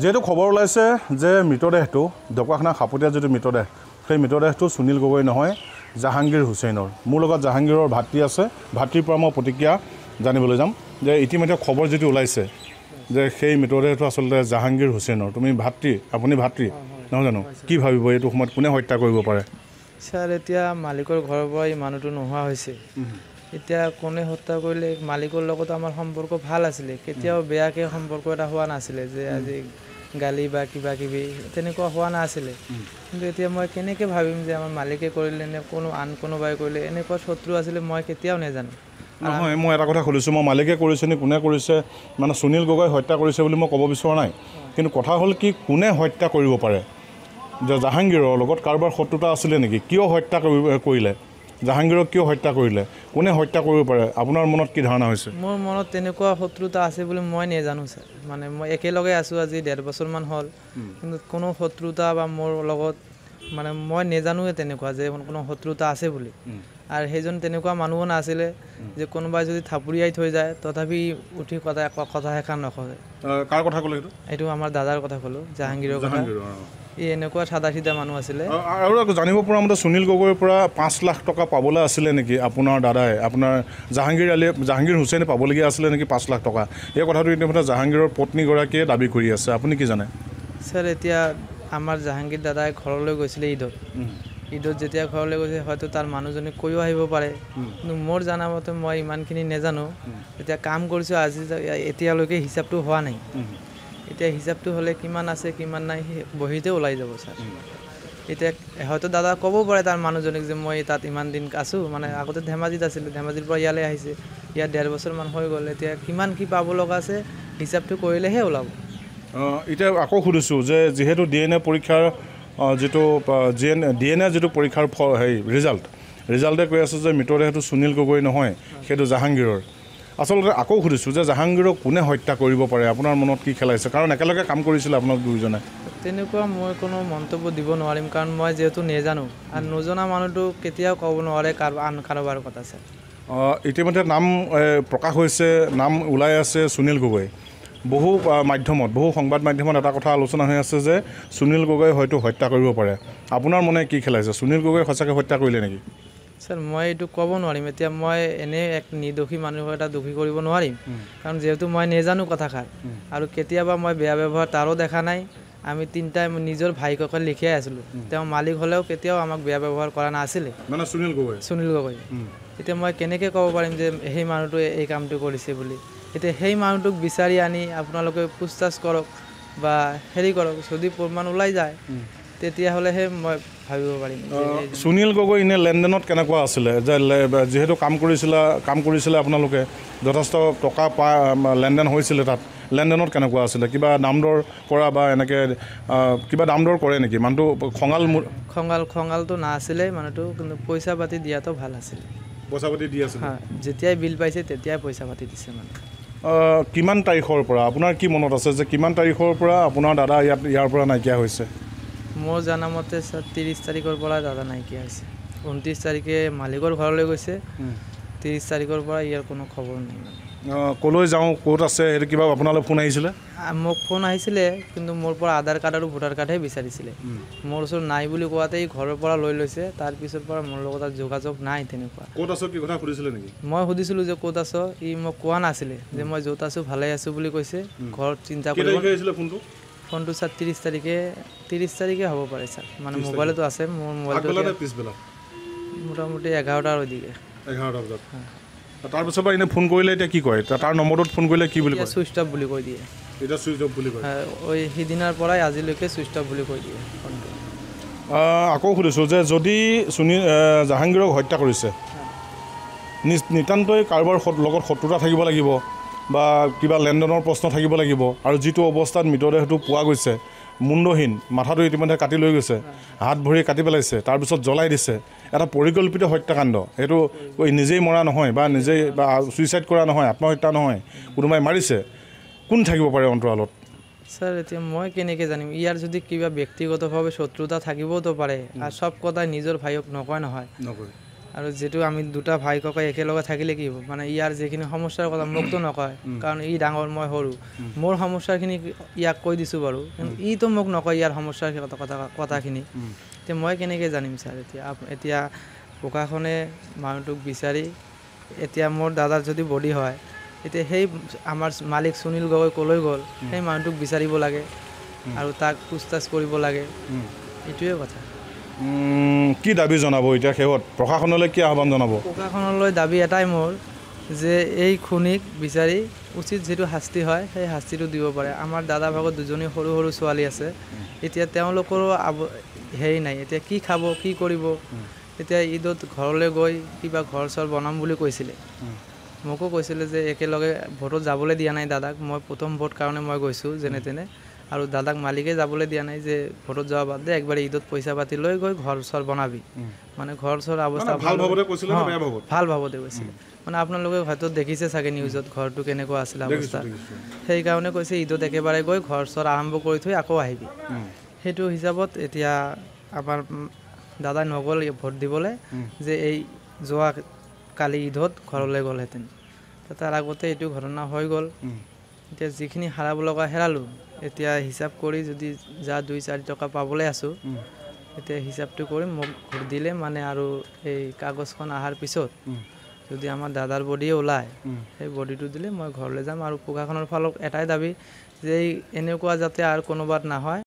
যিহেতু খবৰ ওলাইছে যে মৃতদেহটো ঢকুৱাখানা সাপতীয়া যিটো মৃতদেহ সেই মৃতদেহটো সুনীল গগৈ নহয় জাহাংগীৰ হুছেইনৰ। মোৰ লগত জাহাংগীৰৰ ভাতৃ আছে। ভাতৃৰ পৰা মই প্ৰতিক্ৰিয়া জানিবলৈ যাম যে ইতিমধ্যে খবৰ যিটো ওলাইছে যে সেই মৃতদেহটো আচলতে জাহাংগীৰ হুছেইনৰ। তুমি ভাতৃ আপুনি ভাতৃ নহয় জানো? কি ভাবিব এইটো সময়ত? কোনে হত্যা কৰিব পাৰে? ছাৰ এতিয়া মালিকৰ ঘৰৰ পৰা এই মানুহটো নোহোৱা হৈছে। এতিয়া কোনে হত্যা কৰিলে মালিকৰ লগত আমাৰ সম্পৰ্ক ভাল আছিলে কেতিয়াও বেয়াকৈ সম্পৰ্ক এটা হোৱা নাছিলে যে আজি গালি বা কিবা কিবি তেনেকুৱা হোৱা নাছিলে। কিন্তু এতিয়া মই কেনেকৈ ভাবিম যে আমাৰ মালিকে কৰিলে নে কোনো আন কোনোবাই কৰিলে এনেকুৱা শত্ৰু আছিলে মই কেতিয়াও নাজানো। নহয় মই এটা কথা সুধিছোঁ মই মালিকে কৰিছে নে কোনে কৰিছে মানে সুনীল গগৈ হত্যা কৰিছে বুলি মই ক'ব বিচৰা নাই। কিন্তু কথা হ'ল কি কোনে হত্যা কৰিব পাৰে? যে জাহাংগীৰৰ লগত কাৰোবাৰ শত্ৰুতা আছিলে নেকি? কিয় হত্যা কৰিব কৰিলে? জাহাংগীৰক কিয় হত্যা কৰিলে। কোনে হত্যা কৰিব পাৰে? আপোনাৰ মনত কি ধাৰণা হৈছে? মোৰ মনত তেনেকুৱা শত্ৰুতা আছে বুলি মই নাজানো ছাৰ। মানে মই একেলগে আছোঁ আজি ডেৰ বছৰমান হ'ল। কিন্তু কোনো শত্ৰুতা বা মোৰ লগত মানে মই নাজানোৱে তেনেকুৱা যে কোনো শত্ৰুতা আছে বুলি। আৰু সেইজন তেনেকুৱা মানুহো নাছিলে যে কোনোবাই যদি থাপৰিয়াই থৈ যায় তথাপি উঠি কথা কথা এষাৰ নকয়। কাৰ কথা ক'লে সেইটো? এইটো আমাৰ দাদাৰ কথা ক'লোঁ জাহাংগীৰৰ কথা। ই এনেকুৱা চাদা চিধা মানুহ আছিলে। আৰু জানিব পৰা মতে সুনীল গগৈৰ পৰা পাঁচ লাখ টকা পাবলৈ আছিলে নেকি আপোনাৰ দাদাই? আপোনাৰ জাহাংগীৰ আলীয়ে জাহাংগীৰ হুছেইনে পাবলগীয়া আছিলে নেকি পাঁচ লাখ টকা? এই কথাটো ইতিমধ্যে জাহাংগীৰৰ পত্নীগৰাকীয়ে দাবী কৰি আছে। আপুনি কি জানে? ছাৰ এতিয়া আমাৰ জাহাংগীৰ দাদাই ঘৰলৈ গৈছিলে ঈদত। ঈদত যেতিয়া ঘৰলৈ গৈছে হয়তো তাৰ মানুহজনে কৈও আহিব পাৰে। কিন্তু মোৰ জনামতে মই ইমানখিনি নাজানো। এতিয়া কাম কৰিছোঁ আজি এতিয়ালৈকে হিচাপটো হোৱা নাই। এতিয়া হিচাপটো হ'লে কিমান আছে কিমান নাই সেই বহীতে ওলাই যাব ছাৰ। এতিয়া হয়তো দাদা ক'ব পাৰে তাৰ মানুহজনীক যে মই তাত ইমান দিন আছোঁ মানে আগতে ধেমাজিত আছিলোঁ ধেমাজিৰ পৰা ইয়ালৈ আহিছে। ইয়াত ডেৰ বছৰমান হৈ গ'ল এতিয়া কিমান কি পাব লগা আছে হিচাপটো কৰিলেহে ওলাব। এতিয়া আকৌ সুধিছোঁ যে যিহেতু ডি এন এ পৰীক্ষাৰ যিটো G N D N A যিটো পৰীক্ষাৰ ফ হেৰি ৰিজাল্ট ৰিজাল্টে কৈ আছে যে মৃতদেহটো সুনীল গগৈ নহয় সেইটো জাহাংগীৰৰ। আচলতে আকৌ সুধিছোঁ যে জাহাংগীৰক কোনে হত্যা কৰিব পাৰে? আপোনাৰ মনত কি খেলাইছে কাৰণ একেলগে কাম কৰিছিলে আপোনাক দুয়োজনে। তেনেকুৱা মই কোনো মন্তব্য দিব নোৱাৰিম কাৰণ মই যিহেতু নেজানো। আৰু নজনা মানুহটো কেতিয়াও ক'ব নোৱাৰে কাৰ আন কাৰোবাৰ কথা ছাৰ অঁ, ইতিমধ্যে নাম প্ৰকাশ হৈছে নাম ওলাই আছে সুনীল গগৈ। বহু মাধ্যমত বহু সংবাদ মাধ্যমত এটা কথা আলোচনা হৈ আছে যে সুনীল গগৈ হয়তো হত্যা কৰিব পাৰে। আপোনাৰ মনে কি খেলাইছে সুনীল গগৈ সঁচাকৈ হত্যা কৰিলে নেকি? ছাৰ মই এইটো ক'ব নোৱাৰিম। এতিয়া মই এনেই এক নিৰ্দোষী মানুহক এটা দোষী কৰিব নোৱাৰিম। কাৰণ যিহেতু মই নেজানো কথাষাৰ আৰু কেতিয়াবা মই বেয়া ব্যৱহাৰ তাৰো দেখা নাই। আমি তিনিটাই নিজৰ ভাইককে লিখিয়াই আছিলোঁ। তেওঁ মালিক হ'লেও কেতিয়াও আমাক বেয়া ব্যৱহাৰ কৰা নাছিলে। মানে সুনীল গগৈ। সুনীল গগৈ। এতিয়া মই কেনেকৈ ক'ব পাৰিম যে সেই মানুহটোৱে এই কামটো কৰিছে বুলি? এতিয়া সেই মানুহটোক বিচাৰি আনি আপোনালোকে পুছতাছ কৰক বা হেৰি কৰক যদি প্ৰমাণ ওলাই যায় তেতিয়াহ'লেহে মই ভাবিব পাৰিম সুনীল গগৈ এনে লেনদেনত কেনেকুৱা আছিলে? যে যিহেতু কাম কৰিছিলে কাম কৰিছিলে আপোনালোকে যথেষ্ট টকা পা লেনদেন হৈছিলে তাত। লেনদেনত কেনেকুৱা আছিলে? কিবা দাম দৰ কৰা বা এনেকৈ কিবা দাম দৰ কৰে নেকি? মানুহটো খঙাল মূ- খঙাল খঙালটো নাছিলে মানুহটো কিন্তু পইচা পাতি দিয়াটো ভাল আছিল। পইচা পাতি দি আছিলে? হা যেতিয়াই বিল পাইছে তেতিয়াই পইচা পাতি দিছে মানে কিমান তাৰিখৰ পৰা? আপোনাৰ কি মনত আছে যে কিমান তাৰিখৰ পৰা আপোনাৰ দাদা ইয়াত ইয়াৰ পৰা নাইকিয়া হৈছে? মোৰ জনামতে ছাৰ ত্ৰিছ তাৰিখৰ পৰা দাদা নাইকিয়া হৈছে। ঊনত্ৰিছ তাৰিখে মালিকৰ ঘৰলৈ গৈছে। ত্ৰিছ তাৰিখৰ পৰা ইয়াৰ কোনো খবৰ নাই ক'লৈ যাওঁ ক'ত আছে সেইটো কিবা আপোনালৈ ফোন আহিছিলে? মোক ফোন আহিছিলে কিন্তু মোৰ পৰা আধাৰ কাৰ্ড আৰু ভোটাৰ কাৰ্ডহে বিচাৰিছিলে। মোৰ ওচৰত নাই বুলি কোৱাতেই ঘৰৰ পৰা লৈ লৈছে তাৰপিছৰ পৰা মোৰ লগত যোগাযোগ নাই তেনেকুৱা। ক'ত আছো কি কথা সুধিছিলে নেকি? মই সুধিছিলোঁ যে ক'ত আছ ই মোক কোৱা নাছিলে যে মই য'ত আছোঁ ভালে আছোঁ বুলি কৈছে। ঘৰত চিন্তা আহিছিলে ফোনটো? ফোনটো ছাৰ ত্ৰিছ তাৰিখে ত্ৰিছ তাৰিখে হ'ব পাৰে ছাৰ। মানে মোবাইলতো আছে মোৰ মোবাইলটো পিছবেলা? মোটামুটি এঘাৰটাৰ দিকে এঘাৰটা বজাত? তাৰপিছৰ পৰা এনেই ফোন কৰিলে এতিয়া কি কয়? তাৰ নম্বৰটোত ফোন কৰিলে কি বুলি কয়? চুইচ অফ বুলি কৈ দিয়ে। এতিয়া চুইচ অফ বুলি কয়? ওই সিদিনাৰ পৰাই আজিলৈকে চুইচ অফ বুলি কৈ দিয়ে ফোনটো। আকৌ সুধিছোঁ যে যদি আহ, জাহাংগীৰক হত্যা কৰিছে নিতান্তই কাৰোবাৰ লগত শত্ৰুতা থাকিব লাগিব বা কিবা লেনদেনৰ প্ৰশ্ন থাকিব লাগিব আৰু যিটো অৱস্থাত মৃতদেহটো পোৱা গৈছে মুণ্ডহীন মাথাটো ইতিমধ্যে কাটি লৈ গৈছে হাত ভৰি কাটি পেলাইছে তাৰপিছত জ্বলাই দিছে এটা পৰিকল্পিত হত্যাকাণ্ড। সেইটো কৈ নিজেই মৰা নহয় বা নিজেই বা ছুইচাইড কৰা নহয় আত্মহত্যা নহয় কোনোবাই মাৰিছে কোন থাকিব পাৰে অন্তৰালত? ছাৰ এতিয়া মই কেনেকৈ জানিম? ইয়াৰ যদি কিবা ব্যক্তিগতভাৱে শত্ৰুতা থাকিবওতো পাৰে আৰু চব কথাই নিজৰ ভাইক নকয় নহয়। আৰু যিটো আমি দুটা ভাই ককাই একেলগে থাকিলে কি হ'ব? মানে ইয়াৰ যিখিনি সমস্যাৰ কথা মোকতো নকয় কাৰণ ই ডাঙৰ মই সৰু। মোৰ সমস্যাখিনি ইয়াক কৈ দিছোঁ বাৰু। কিন্তু ইটো মোক নকয় ইয়াৰ সমস্যাৰ কথা কথা কথাখিনি। এতিয়া মই কেনেকৈ জানিম ছাৰ? এতিয়া এতিয়া প্ৰশাসনে মানুহটোক বিচাৰি এতিয়া মোৰ দাদাৰ যদি বডি হয় এতিয়া সেই আমাৰ মালিক সুনীল গগৈ ক'লৈ গ'ল সেই মানুহটোক বিচাৰিব লাগে আৰু তাক পুছতাছ কৰিব লাগে। এইটোৱে কথা। কি দাবী জনাব এতিয়া শেহত? প্ৰশাসনলৈ কি আহ্বান জনাব? প্ৰশাসনলৈ দাবী এটাই মোৰ যে এই খুনিক বিচাৰি উচিত যিটো শাস্তি হয় সেই শাস্তিটো দিব পাৰে। আমাৰ দাদা ভাগত দুজনী সৰু সৰু ছোৱালী আছে। এতিয়া তেওঁলোকৰো আব হেৰি নাই। এতিয়া কি খাব কি কৰিব? এতিয়া ঈদত ঘৰলৈ গৈ কিবা ঘৰ চৰ বনাম বুলি কৈছিলে। মোকো কৈছিলে যে একেলগে ভোটত যাবলৈ দিয়া নাই দাদাক। মই প্ৰথম ভোট কাৰণে মই গৈছোঁ যেনে তেনে। আৰু দাদাক মালিকে যাবলৈ দিয়া নাই যে ভোটত যোৱা বাদ দে একবাৰে ঈদত পইচা পাতি লৈ গৈ ঘৰ চৰ বনাবি। মানে ঘৰ চৰ অৱস্থা ভাল ভাৱতে কৈছিলে? ভাল ভাৱতে মানে আপোনালোকে হয়তো দেখিছে চাগে নিউজত ঘৰটো কেনেকুৱা আছিলে অৱস্থা। সেইকাৰণে কৈছে ঈদত একেবাৰে গৈ ঘৰ চৰ আৰম্ভ কৰি থৈ আকৌ আহিবি। সেইটো হিচাপত এতিয়া আমাৰ দাদাই নগ'ল ভোট দিবলৈ যে এই যোৱা কালি ঈদত ঘৰলৈ গ'লহেঁতেন। তাৰ আগতে এইটো ঘটনা হৈ গ'ল। এতিয়া যিখিনি হেৰাব লগা হেৰালোঁ এতিয়া হিচাপ কৰি যদি যা দুই চাৰি টকা পাবলৈ আছোঁ এতিয়া হিচাপটো কৰি মোক দিলে মানে আৰু এই কাগজখন অহাৰ পিছত যদি আমাৰ দাদাৰ বডিয়ে ওলায় সেই বডিটো দিলে মই ঘৰলৈ যাম আৰু প্ৰশাসনৰ ফালত এটাই দাবী যে এই এনেকুৱা যাতে আৰু কোনোবাত নহয়